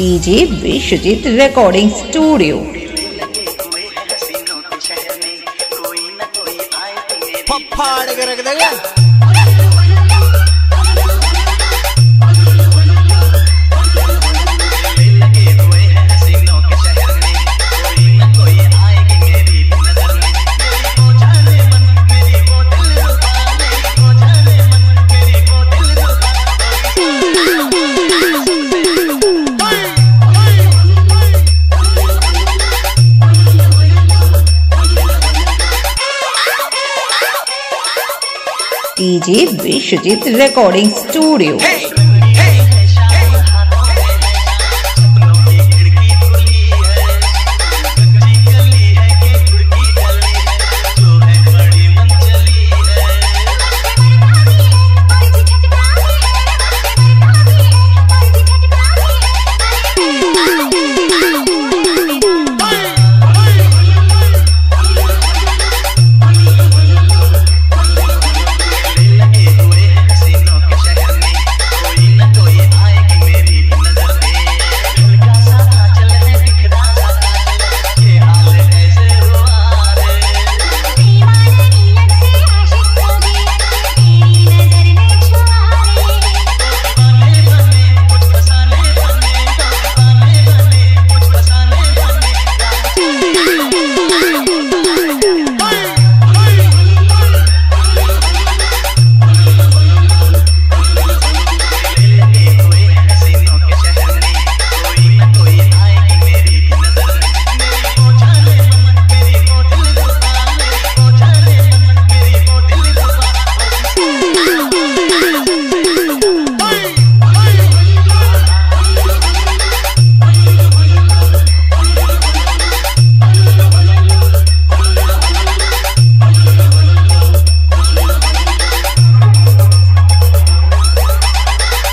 DJ Vishwajeet recording studio फाड़ के रख देगा DJ Vishwajeet recording studio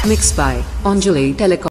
Mixed by Anjali Telecom.